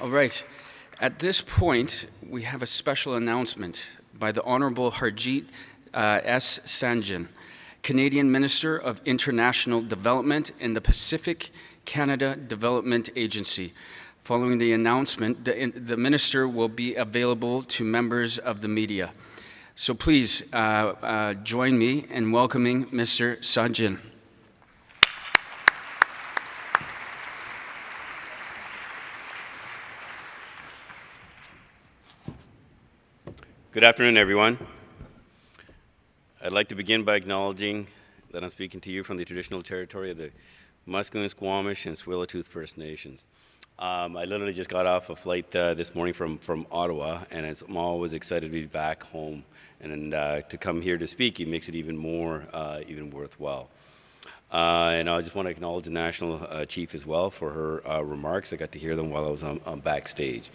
All right. At this point, we have a special announcement by the Honorable Harjit uh, S. Sajjan, Canadian Minister of International Development in the Pacific Canada Development Agency. Following the announcement, the, the minister will be available to members of the media. So please uh, uh, join me in welcoming Mr. Sajjan. Good afternoon, everyone. I'd like to begin by acknowledging that I'm speaking to you from the traditional territory of the Musqueam, Squamish, and Tsleil-Waututh First Nations. Um, I literally just got off a flight uh, this morning from, from Ottawa, and I'm always excited to be back home. And uh, to come here to speak, it makes it even more uh, even worthwhile. Uh, and I just want to acknowledge the National uh, Chief as well for her uh, remarks. I got to hear them while I was on, on backstage.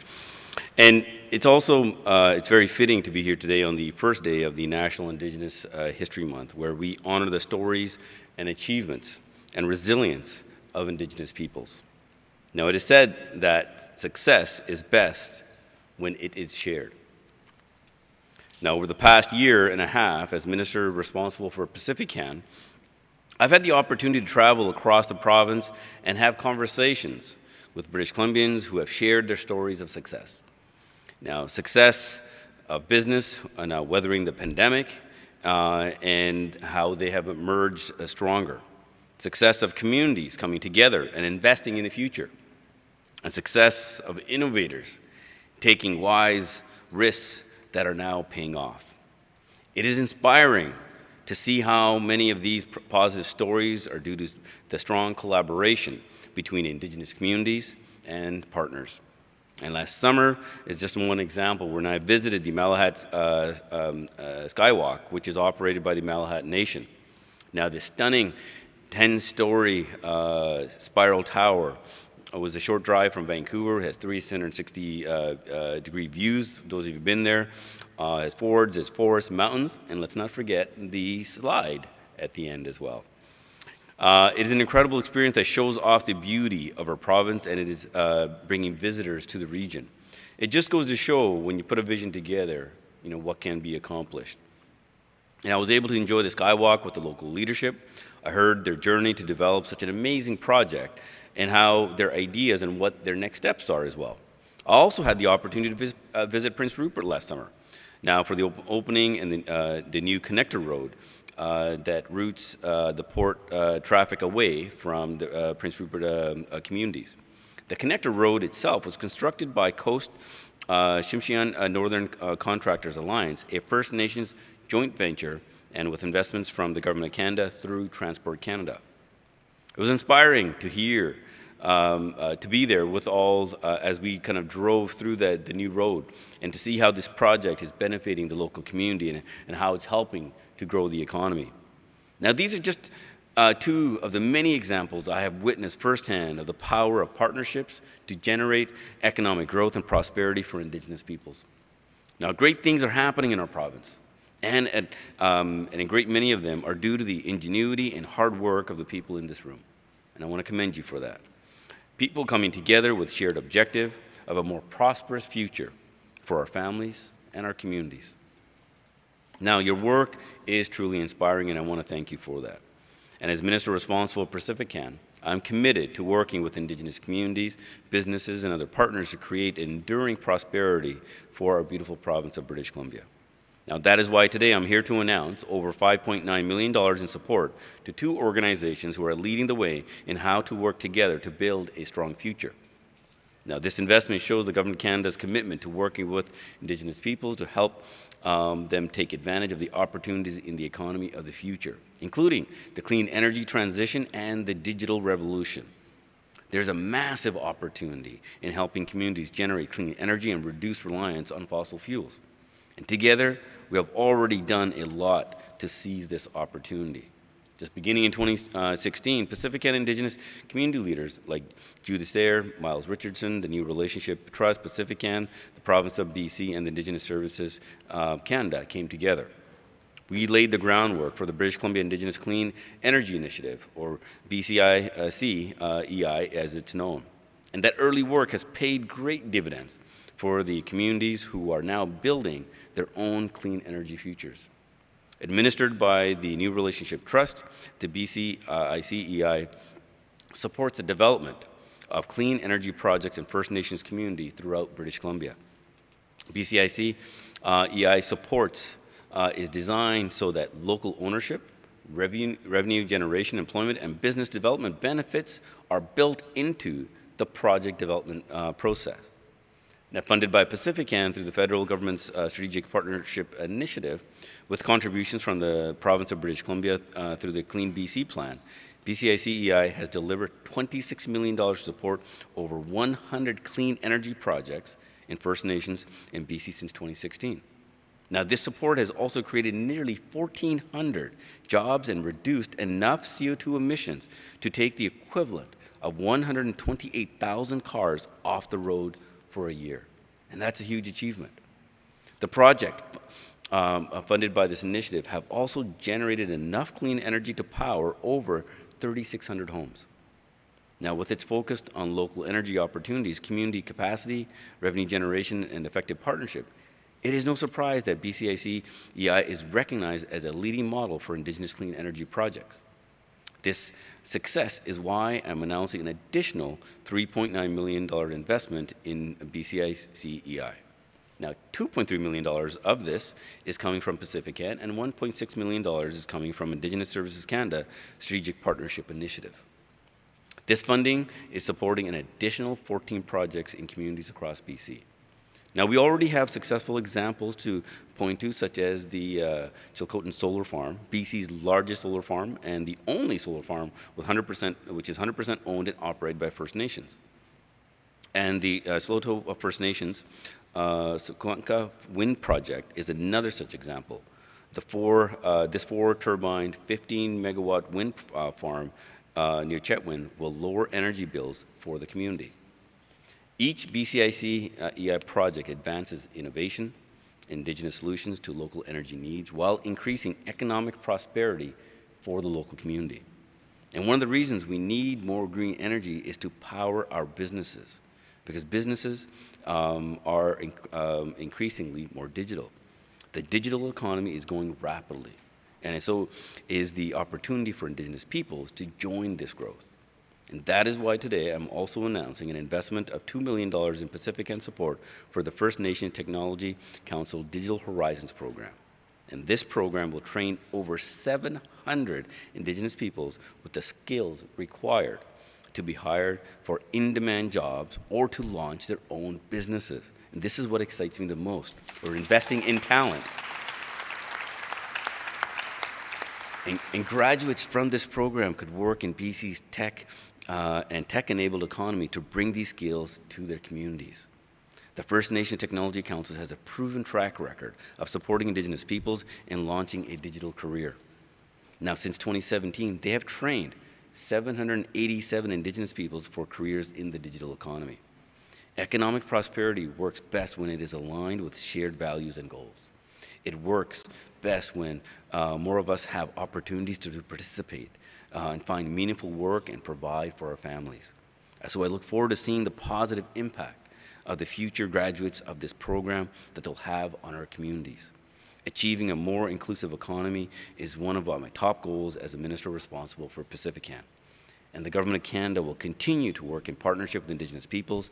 And it's also uh, it's very fitting to be here today on the first day of the National Indigenous uh, History Month, where we honor the stories and achievements and resilience of Indigenous peoples. Now, it is said that success is best when it is shared. Now, over the past year and a half, as minister responsible for PacifiCan, I've had the opportunity to travel across the province and have conversations with British Columbians who have shared their stories of success. Now, success of business, uh, now weathering the pandemic, uh, and how they have emerged uh, stronger. Success of communities coming together and investing in the future. And success of innovators taking wise risks that are now paying off. It is inspiring to see how many of these positive stories are due to the strong collaboration between Indigenous communities and partners. And last summer is just one example when I visited the Malahat uh, um, uh, Skywalk, which is operated by the Malahat Nation. Now, this stunning 10-story uh, spiral tower was a short drive from Vancouver. It has 360 uh, uh, degree views. Those of you who've been there, uh, has fords, has forests, mountains, and let's not forget the slide at the end as well. Uh, it is an incredible experience that shows off the beauty of our province and it is uh, bringing visitors to the region. It just goes to show when you put a vision together, you know, what can be accomplished. And I was able to enjoy the skywalk with the local leadership. I heard their journey to develop such an amazing project and how their ideas and what their next steps are as well. I also had the opportunity to visit, uh, visit Prince Rupert last summer. Now for the op opening and the, uh, the new connector road, uh, that routes uh, the port uh, traffic away from the uh, Prince Rupert um, communities. The connector road itself was constructed by Coast Tsimshian Northern Contractors Alliance, a First Nations joint venture, and with investments from the Government of Canada through Transport Canada. It was inspiring to hear um, uh, to be there with all uh, as we kind of drove through the, the new road and to see how this project is benefiting the local community and, and how it's helping to grow the economy. Now, these are just uh, two of the many examples I have witnessed firsthand of the power of partnerships to generate economic growth and prosperity for Indigenous peoples. Now, great things are happening in our province, and, at, um, and a great many of them are due to the ingenuity and hard work of the people in this room. And I want to commend you for that. People coming together with shared objective of a more prosperous future for our families and our communities. Now, your work is truly inspiring, and I want to thank you for that. And as Minister responsible for PacifiCan, I'm committed to working with Indigenous communities, businesses, and other partners to create enduring prosperity for our beautiful province of British Columbia. Now, that is why today I'm here to announce over $5.9 million in support to two organizations who are leading the way in how to work together to build a strong future. Now, this investment shows the Government of Canada's commitment to working with Indigenous peoples to help um, them take advantage of the opportunities in the economy of the future, including the clean energy transition and the digital revolution. There's a massive opportunity in helping communities generate clean energy and reduce reliance on fossil fuels. And together, we have already done a lot to seize this opportunity. Just beginning in 2016, Pacific and Indigenous community leaders like Judith Sayers, Miles Richardson, the New Relationship Trust, PacifiCan, the province of BC, and the Indigenous Services uh, Canada came together. We laid the groundwork for the British Columbia Indigenous Clean Energy Initiative, or BCIC uh, EI as it's known. And that early work has paid great dividends for the communities who are now building their own clean energy futures. Administered by the New Relationship Trust, the BCICEI supports the development of clean energy projects in First Nations community throughout British Columbia. BCIC uh, EI supports uh, is designed so that local ownership, revenue, revenue generation, employment, and business development benefits are built into the project development uh, process. Funded by PacifiCan through the federal government's uh, strategic partnership initiative, with contributions from the province of British Columbia uh, through the Clean BC plan, BCICEI has delivered $26 million support over 100 clean energy projects in First Nations in BC since 2016. Now, this support has also created nearly 1,400 jobs and reduced enough CO2 emissions to take the equivalent of 128,000 cars off the road for a year. And that's a huge achievement. The project, um, uh, funded by this initiative, have also generated enough clean energy to power over 3,600 homes. Now, with its focus on local energy opportunities, community capacity, revenue generation, and effective partnership, it is no surprise that BCIC EI is recognized as a leading model for Indigenous clean energy projects. This success is why I'm announcing an additional $3.9 million investment in BCIC EI. Now, $2.3 million of this is coming from PacifiCan, and $1.6 million is coming from Indigenous Services Canada Strategic Partnership Initiative. This funding is supporting an additional 14 projects in communities across BC. Now, we already have successful examples to point to, such as the uh, Chilcotin Solar Farm, BC's largest solar farm and the only solar farm with 100%, which is 100% owned and operated by First Nations. And the uh, Tsleil-Waututh First Nations uh, Wind Project is another such example. The four, uh, this four turbine, 15 megawatt wind uh, farm uh, near Chetwynd will lower energy bills for the community. Each BCIC uh, EI project advances innovation, indigenous solutions to local energy needs while increasing economic prosperity for the local community. And one of the reasons we need more green energy is to power our businesses because businesses um, are in, um, increasingly more digital. The digital economy is going rapidly, and so is the opportunity for Indigenous peoples to join this growth. And that is why today I'm also announcing an investment of $2 million in PacifiCan support for the First Nation Technology Council Digital Horizons program. And this program will train over 700 Indigenous peoples with the skills required to be hired for in-demand jobs or to launch their own businesses. And this is what excites me the most. We're investing in talent. And, and graduates from this program could work in BC's tech uh, and tech-enabled economy to bring these skills to their communities. The First Nation Technology Council has a proven track record of supporting Indigenous peoples in launching a digital career. Now, since 2017, they have trained 787 Indigenous peoples for careers in the digital economy. Economic prosperity works best when it is aligned with shared values and goals. It works best when uh, more of us have opportunities to participate uh, and find meaningful work and provide for our families. So I look forward to seeing the positive impact of the future graduates of this program that they'll have on our communities. Achieving a more inclusive economy is one of my top goals as a minister responsible for PacifiCan. And the Government of Canada will continue to work in partnership with Indigenous peoples,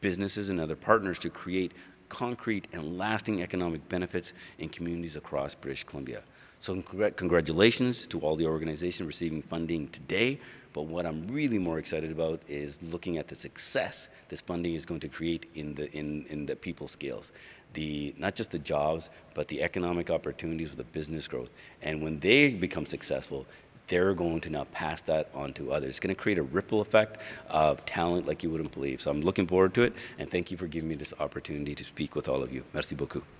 businesses, and other partners to create concrete and lasting economic benefits in communities across British Columbia. So congr congratulations to all the organizations receiving funding today. But what I'm really more excited about is looking at the success this funding is going to create in the, in, in the people skills. The, not just the jobs, but the economic opportunities with the business growth. And when they become successful, they're going to now pass that on to others. It's going to create a ripple effect of talent like you wouldn't believe. So I'm looking forward to it, and thank you for giving me this opportunity to speak with all of you. Merci beaucoup.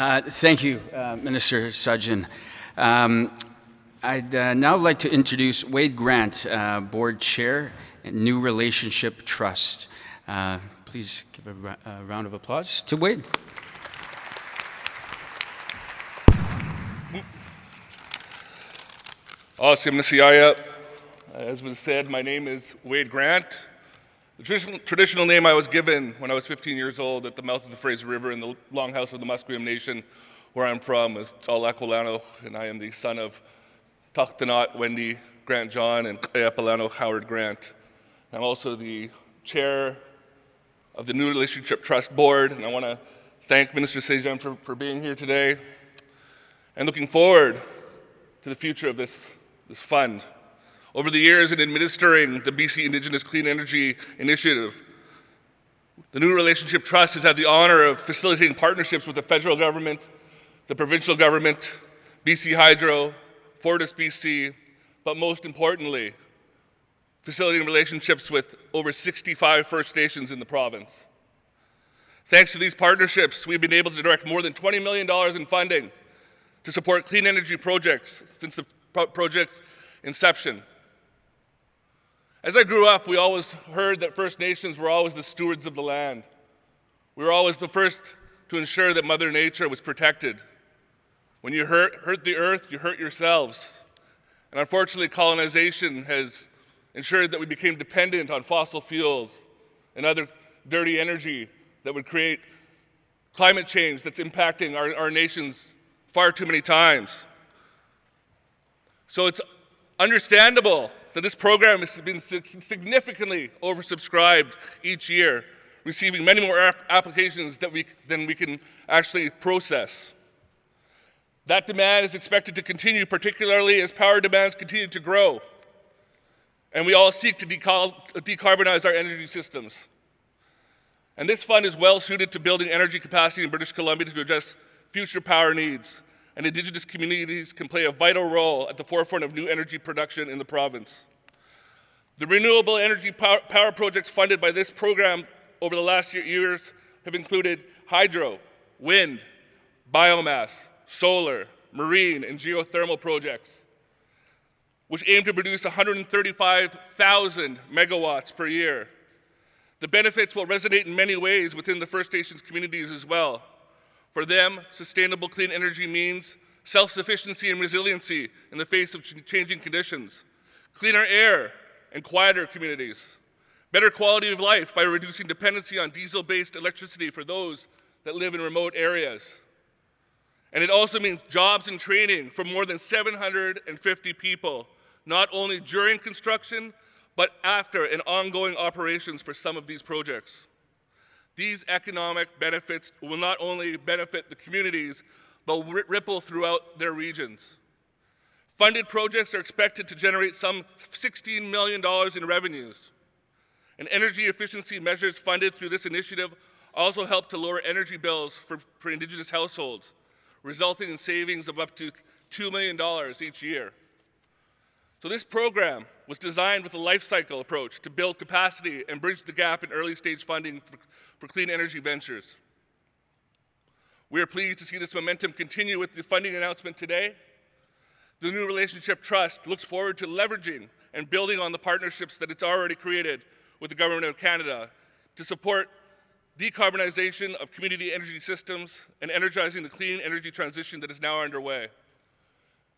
Uh, thank you, uh, Minister Sajjan. Um, I'd uh, now like to introduce Wade Grant, uh, Board Chair, New Relationship Trust. Uh, please give a, a round of applause to Wade. Awesome, Nasiaya. As was said, my name is Wade Grant. The traditional, name I was given when I was 15 years old at the mouth of the Fraser River in the longhouse of the Musqueam Nation, where I'm from, is Tsal Aquilano, and I am the son of Tahtanot Wendy Grant John and Apolano Howard Grant. I'm also the chair of the New Relationship Trust Board, and I want to thank Minister Sajjan for, for being here today and looking forward to the future of this, this fund. Over the years in administering the BC Indigenous Clean Energy Initiative, the New Relationship Trust has had the honor of facilitating partnerships with the federal government, the provincial government, BC Hydro, Fortis BC, but most importantly, facilitating relationships with over 65 First Nations in the province. Thanks to these partnerships, we've been able to direct more than $20 million in funding to support clean energy projects since the pro project's inception. As I grew up, we always heard that First Nations were always the stewards of the land. We were always the first to ensure that Mother Nature was protected. When you hurt, hurt the earth, you hurt yourselves. And unfortunately, colonization has ensured that we became dependent on fossil fuels and other dirty energy that would create climate change that's impacting our, our nations far too many times. So it's understandable that this program has been significantly oversubscribed each year, receiving many more applications we, than we can actually process. That demand is expected to continue, particularly as power demands continue to grow. And we all seek to decarbonize our energy systems. And this fund is well suited to building energy capacity in British Columbia to address future power needs and Indigenous communities can play a vital role at the forefront of new energy production in the province. The renewable energy power, projects funded by this program over the last years have included hydro, wind, biomass, solar, marine, and geothermal projects, which aim to produce 135,000 megawatts per year. The benefits will resonate in many ways within the First Nations communities as well. For them, sustainable clean energy means self-sufficiency and resiliency in the face of ch changing conditions, cleaner air and quieter communities, better quality of life by reducing dependency on diesel-based electricity for those that live in remote areas. And it also means jobs and training for more than 750 people, not only during construction, but after and ongoing operations for some of these projects. These economic benefits will not only benefit the communities, but ripple throughout their regions. Funded projects are expected to generate some $16 million in revenues. And energy efficiency measures funded through this initiative also help to lower energy bills for, for Indigenous households, resulting in savings of up to $2 million each year. So this program was designed with a life cycle approach to build capacity and bridge the gap in early stage funding for, for clean energy ventures. We are pleased to see this momentum continue with the funding announcement today. The New Relationship Trust looks forward to leveraging and building on the partnerships that it's already created with the Government of Canada to support decarbonization of community energy systems and energizing the clean energy transition that is now underway.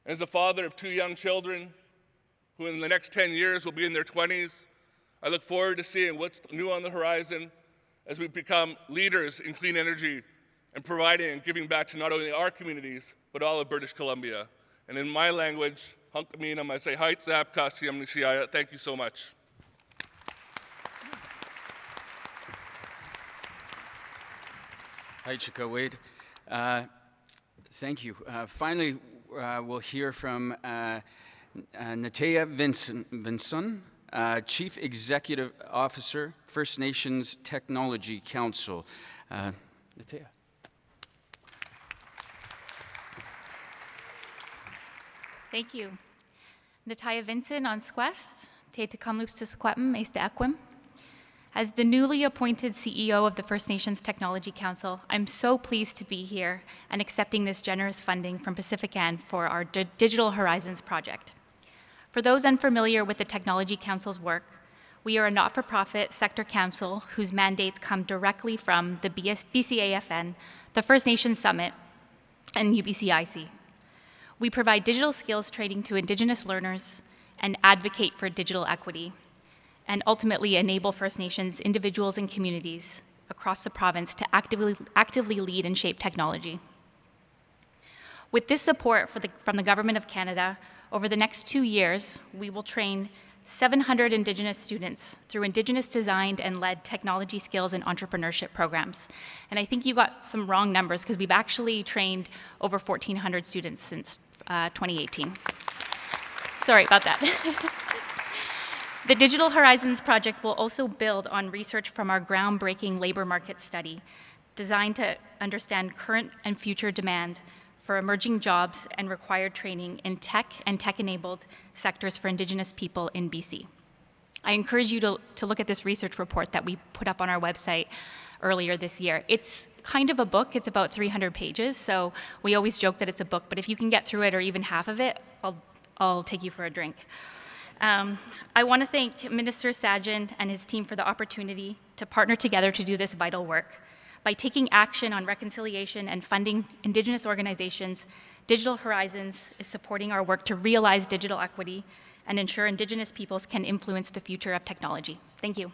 As a father of two young children who in the next 10 years will be in their 20s, I look forward to seeing what's new on the horizon as we become leaders in clean energy and providing and giving back to not only our communities, but all of British Columbia. And in my language, Hunkaminam, I say, Height Zap Kasiyam Nisiaya. Thank you so much. Hi, Chika Wade. Uh, thank you. Uh, finally, uh, we'll hear from uh, uh, Natea Vinson, Vinson uh, Chief Executive Officer, First Nations Technology Council. Uh, Natea. Thank you. Natalia Vincent on Squest, Te Te Kamloops to Squetum, Ace Equim. As the newly appointed CEO of the First Nations Technology Council, I'm so pleased to be here and accepting this generous funding from PacifiCan for our D Digital Horizons project. For those unfamiliar with the Technology Council's work, We are a not for profit sector council whose mandates come directly from the BCAFN, the First Nations Summit, and UBCIC. We provide digital skills training to Indigenous learners and advocate for digital equity, and ultimately enable First Nations individuals and communities across the province to actively, actively lead and shape technology. With this support the, from the Government of Canada, over the next two years, we will train 700 Indigenous students through Indigenous designed and led technology skills and entrepreneurship programs. And I think you got some wrong numbers because we've actually trained over 1,400 students since uh, 2018. Sorry about that. the Digital Horizons project will also build on research from our groundbreaking labor market study designed to understand current and future demand for emerging jobs and required training in tech and tech-enabled sectors for Indigenous people in BC. I encourage you to, to look at this research report that we put up on our website earlier this year. It's kind of a book, it's about 300 pages, so we always joke that it's a book, but if you can get through it or even half of it, I'll, I'll take you for a drink. Um, I want to thank Minister Sajjan and his team for the opportunity to partner together to do this vital work. By taking action on reconciliation and funding Indigenous organizations, Digital Horizons is supporting our work to realize digital equity and ensure Indigenous peoples can influence the future of technology. Thank you.